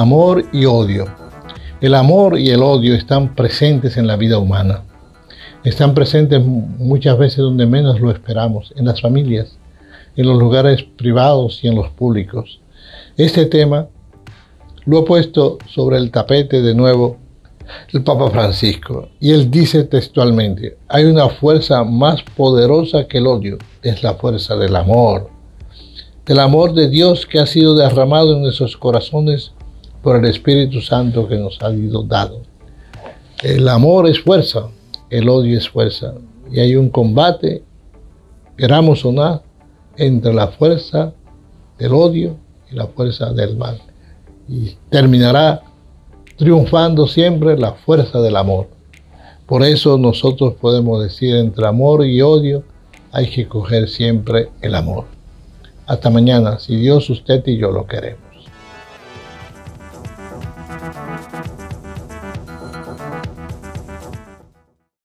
amor y odio. El amor y el odio están presentes en la vida humana. Están presentes muchas veces donde menos lo esperamos, en las familias, en los lugares privados y en los públicos. Este tema lo ha puesto sobre el tapete de nuevo el Papa Francisco y él dice textualmente, hay una fuerza más poderosa que el odio, es la fuerza del amor, del amor de Dios que ha sido derramado en nuestros corazones por el Espíritu Santo que nos ha sido dado. El amor es fuerza, el odio es fuerza. Y hay un combate, queramos o no, entre la fuerza del odio y la fuerza del mal. Y terminará triunfando siempre la fuerza del amor. Por eso nosotros podemos decir entre amor y odio hay que coger siempre el amor. Hasta mañana, si Dios, usted y yo lo queremos.